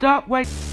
Stop, wait.